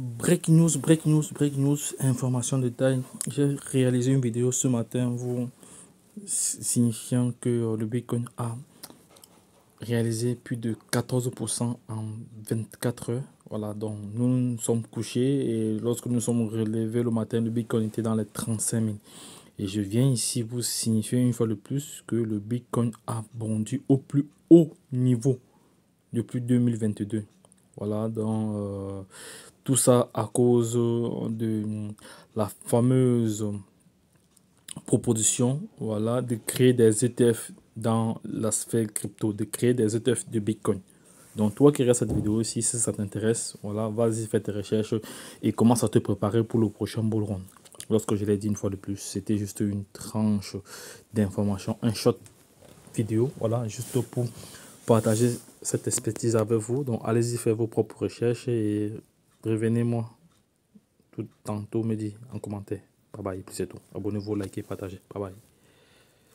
Break news, break news, break news, information de taille. J'ai réalisé une vidéo ce matin vous signifiant que le Bitcoin a réalisé plus de 14% en 24 heures. Voilà, donc nous nous sommes couchés et lorsque nous sommes relevés le matin, le Bitcoin était dans les 35 000. Et je viens ici vous signifier une fois de plus que le Bitcoin a bondi au plus haut niveau depuis 2022. Voilà, donc euh, tout ça à cause de la fameuse proposition voilà, de créer des ETF dans la sphère crypto, de créer des ETF de Bitcoin. Donc toi qui regardes cette vidéo, si ça t'intéresse, voilà, vas-y, fais tes recherches et commence à te préparer pour le prochain bull run. Lorsque je l'ai dit une fois de plus, c'était juste une tranche d'information, un shot vidéo, voilà, juste pour partager cette expertise avec vous. Donc, allez-y faire vos propres recherches et revenez-moi tout tantôt, me dit en commentaire. Bye bye, c'est tout. Abonnez-vous, likez, partagez. Bye bye.